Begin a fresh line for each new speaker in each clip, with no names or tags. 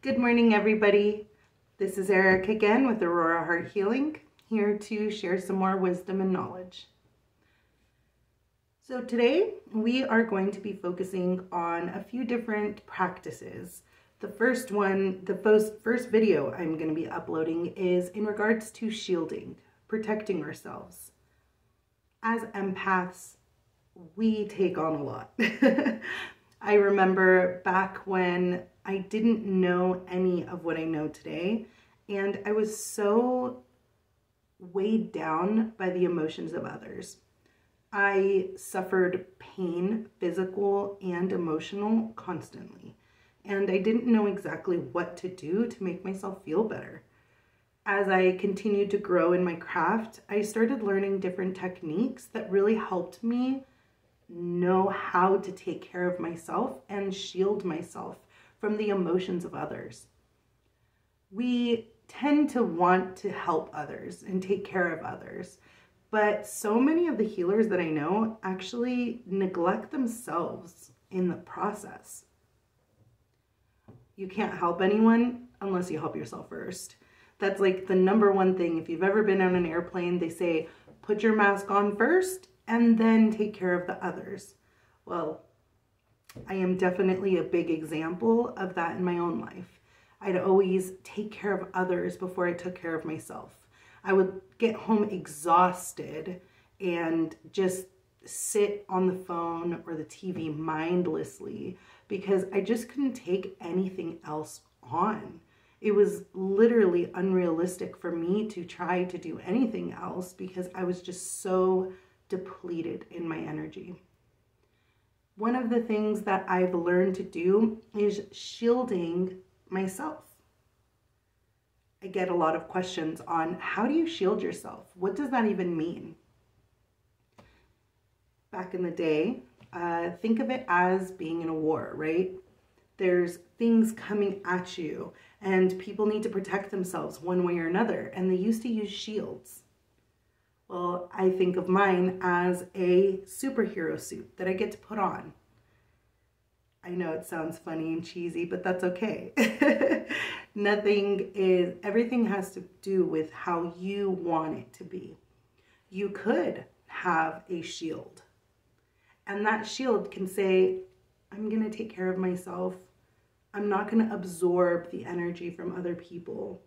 Good morning, everybody. This is Erika again with Aurora Heart Healing, here to share some more wisdom and knowledge. So today we are going to be focusing on a few different practices. The first one, the first, first video I'm going to be uploading is in regards to shielding, protecting ourselves. As empaths, we take on a lot. I remember back when I didn't know any of what I know today, and I was so weighed down by the emotions of others. I suffered pain, physical and emotional, constantly, and I didn't know exactly what to do to make myself feel better. As I continued to grow in my craft, I started learning different techniques that really helped me know how to take care of myself and shield myself from the emotions of others. We tend to want to help others and take care of others, but so many of the healers that I know actually neglect themselves in the process. You can't help anyone unless you help yourself first. That's like the number one thing. If you've ever been on an airplane, they say, put your mask on first and then take care of the others. Well, I am definitely a big example of that in my own life. I'd always take care of others before I took care of myself. I would get home exhausted and just sit on the phone or the TV mindlessly because I just couldn't take anything else on. It was literally unrealistic for me to try to do anything else because I was just so depleted in my energy. One of the things that I've learned to do is shielding myself. I get a lot of questions on how do you shield yourself? What does that even mean? Back in the day, uh, think of it as being in a war, right? There's things coming at you and people need to protect themselves one way or another. And they used to use shields. Well, I think of mine as a superhero suit that I get to put on. I know it sounds funny and cheesy, but that's okay. Nothing is, everything has to do with how you want it to be. You could have a shield, and that shield can say, I'm going to take care of myself. I'm not going to absorb the energy from other people.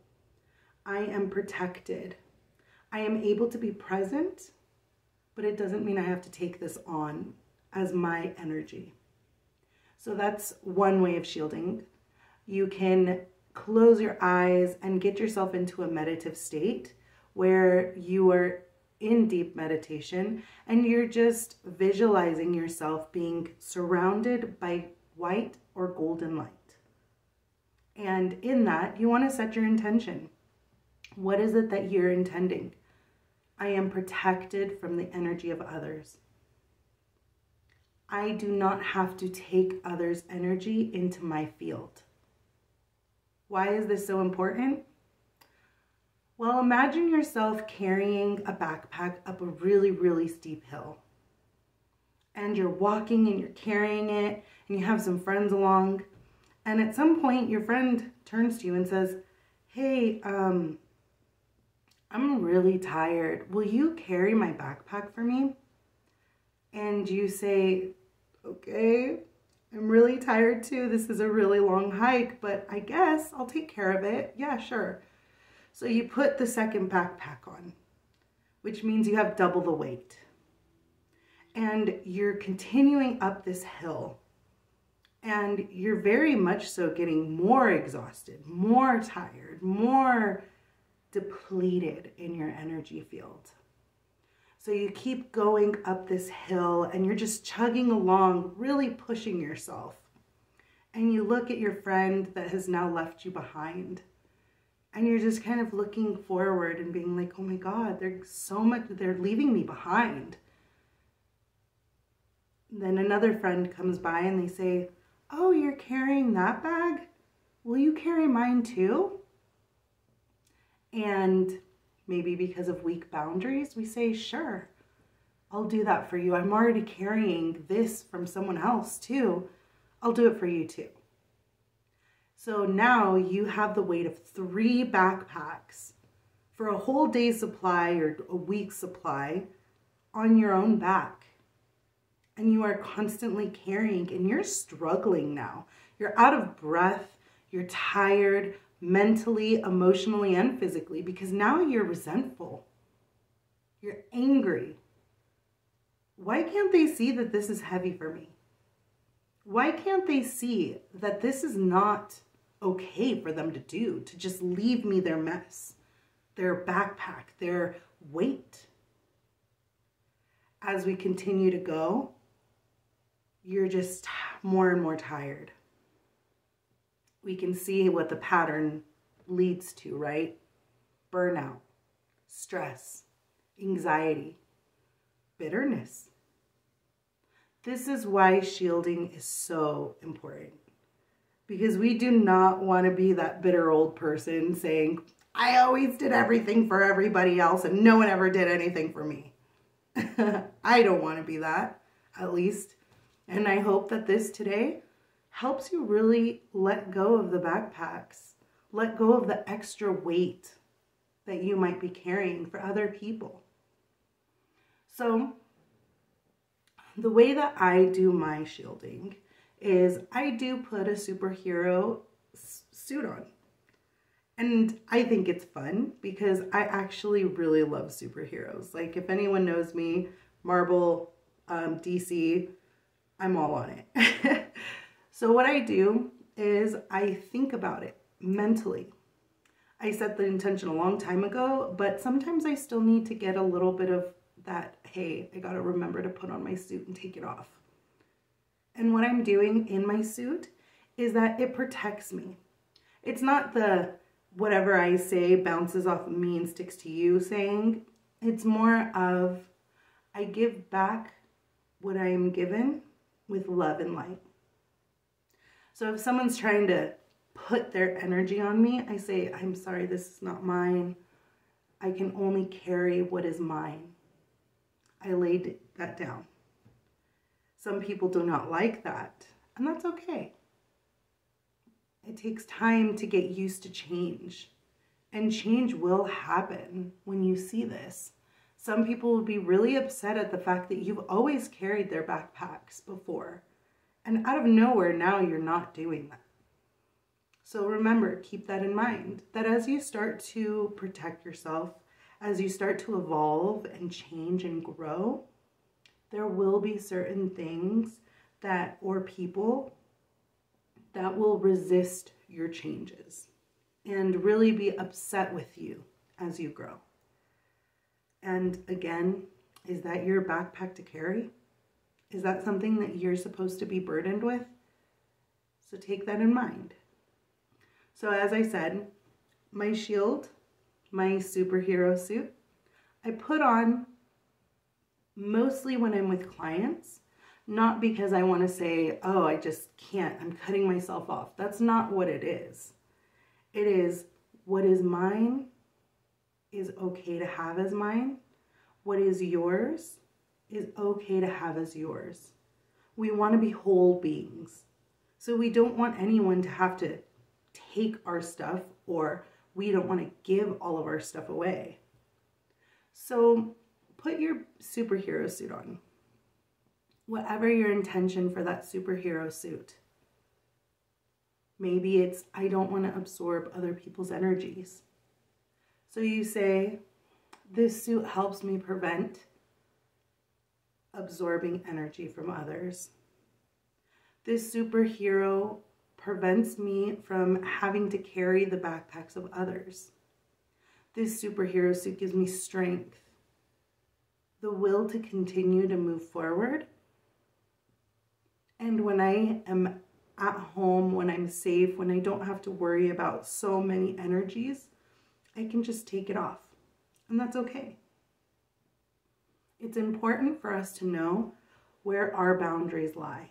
I am protected. I am able to be present, but it doesn't mean I have to take this on as my energy. So that's one way of shielding. You can close your eyes and get yourself into a meditative state where you are in deep meditation and you're just visualizing yourself being surrounded by white or golden light. And in that, you want to set your intention. What is it that you're intending? I am protected from the energy of others. I do not have to take others' energy into my field. Why is this so important? Well, imagine yourself carrying a backpack up a really, really steep hill. And you're walking and you're carrying it, and you have some friends along. And at some point, your friend turns to you and says, Hey, um, I'm really tired. Will you carry my backpack for me? And you say, okay, I'm really tired too. This is a really long hike, but I guess I'll take care of it. Yeah, sure. So you put the second backpack on, which means you have double the weight. And you're continuing up this hill and you're very much so getting more exhausted, more tired, more depleted in your energy field. So you keep going up this hill and you're just chugging along, really pushing yourself. And you look at your friend that has now left you behind. And you're just kind of looking forward and being like, oh my God, they're so much, they're leaving me behind. Then another friend comes by and they say, oh, you're carrying that bag? Will you carry mine too? And maybe because of weak boundaries, we say, sure, I'll do that for you. I'm already carrying this from someone else too. I'll do it for you too. So now you have the weight of three backpacks for a whole day's supply or a week's supply on your own back. And you are constantly carrying and you're struggling now. You're out of breath, you're tired mentally, emotionally, and physically because now you're resentful. You're angry. Why can't they see that this is heavy for me? Why can't they see that this is not okay for them to do, to just leave me their mess, their backpack, their weight? As we continue to go, you're just more and more tired. We can see what the pattern leads to, right? Burnout, stress, anxiety, bitterness. This is why shielding is so important. Because we do not want to be that bitter old person saying, I always did everything for everybody else and no one ever did anything for me. I don't want to be that, at least. And I hope that this today helps you really let go of the backpacks, let go of the extra weight that you might be carrying for other people. So, the way that I do my shielding is I do put a superhero suit on. And I think it's fun because I actually really love superheroes. Like, if anyone knows me, Marvel, um, DC, I'm all on it. so, what I do is I think about it mentally. I set the intention a long time ago, but sometimes I still need to get a little bit of that, hey, I gotta remember to put on my suit and take it off. And what I'm doing in my suit is that it protects me. It's not the whatever I say bounces off of me and sticks to you saying. It's more of I give back what I am given with love and light. So if someone's trying to put their energy on me, I say, I'm sorry, this is not mine. I can only carry what is mine. I laid that down. Some people do not like that, and that's okay. It takes time to get used to change, and change will happen when you see this. Some people will be really upset at the fact that you've always carried their backpacks before, and out of nowhere now you're not doing that. So remember, keep that in mind that as you start to protect yourself, as you start to evolve and change and grow, there will be certain things that or people that will resist your changes and really be upset with you as you grow. And again, is that your backpack to carry? Is that something that you're supposed to be burdened with? So take that in mind. So as I said, my shield my superhero suit. I put on mostly when I'm with clients, not because I want to say, oh, I just can't, I'm cutting myself off. That's not what it is. It is what is mine is okay to have as mine. What is yours is okay to have as yours. We want to be whole beings. So we don't want anyone to have to take our stuff or we don't want to give all of our stuff away. So put your superhero suit on. Whatever your intention for that superhero suit. Maybe it's, I don't want to absorb other people's energies. So you say, this suit helps me prevent absorbing energy from others. This superhero prevents me from having to carry the backpacks of others. This superhero suit gives me strength, the will to continue to move forward. And when I am at home, when I'm safe, when I don't have to worry about so many energies, I can just take it off. And that's okay. It's important for us to know where our boundaries lie.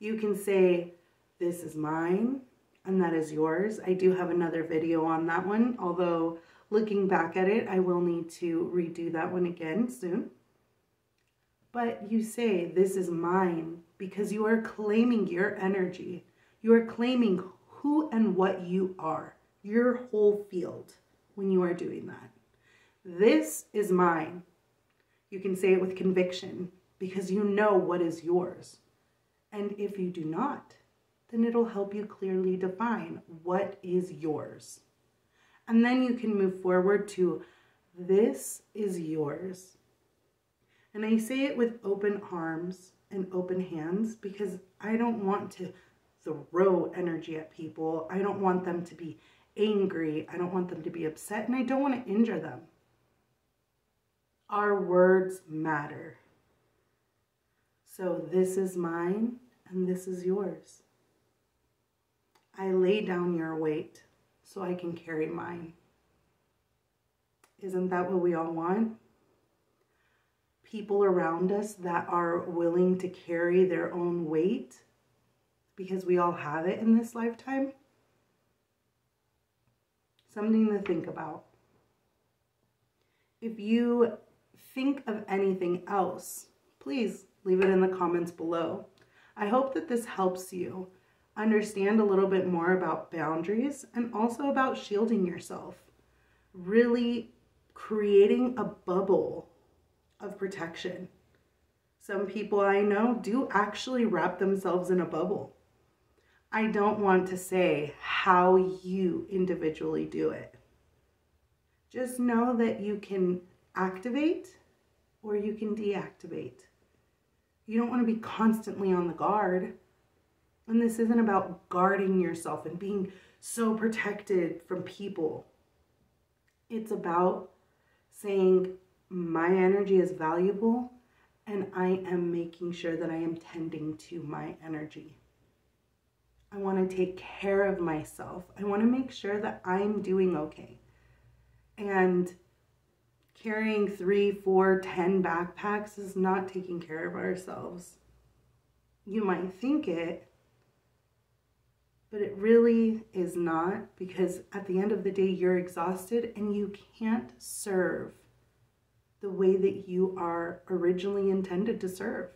You can say, this is mine and that is yours. I do have another video on that one, although looking back at it, I will need to redo that one again soon. But you say, this is mine, because you are claiming your energy. You are claiming who and what you are, your whole field, when you are doing that. This is mine. You can say it with conviction because you know what is yours. And if you do not, then it'll help you clearly define what is yours. And then you can move forward to this is yours. And I say it with open arms and open hands because I don't want to throw energy at people. I don't want them to be angry. I don't want them to be upset and I don't want to injure them. Our words matter. So this is mine and this is yours. I lay down your weight so I can carry mine. Isn't that what we all want? People around us that are willing to carry their own weight because we all have it in this lifetime. Something to think about. If you think of anything else, please leave it in the comments below. I hope that this helps you understand a little bit more about boundaries and also about shielding yourself. Really creating a bubble of protection. Some people I know do actually wrap themselves in a bubble. I don't want to say how you individually do it. Just know that you can activate or you can deactivate. You don't want to be constantly on the guard. And this isn't about guarding yourself and being so protected from people. It's about saying, my energy is valuable and I am making sure that I am tending to my energy. I want to take care of myself. I want to make sure that I'm doing okay. And carrying three, four, ten backpacks is not taking care of ourselves. You might think it, but it really is not because at the end of the day, you're exhausted and you can't serve the way that you are originally intended to serve.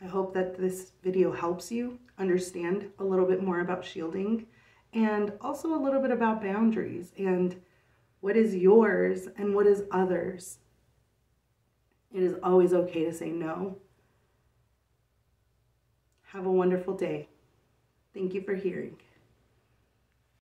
I hope that this video helps you understand a little bit more about shielding and also a little bit about boundaries and what is yours and what is others. It is always okay to say no. Have a wonderful day. Thank you for hearing.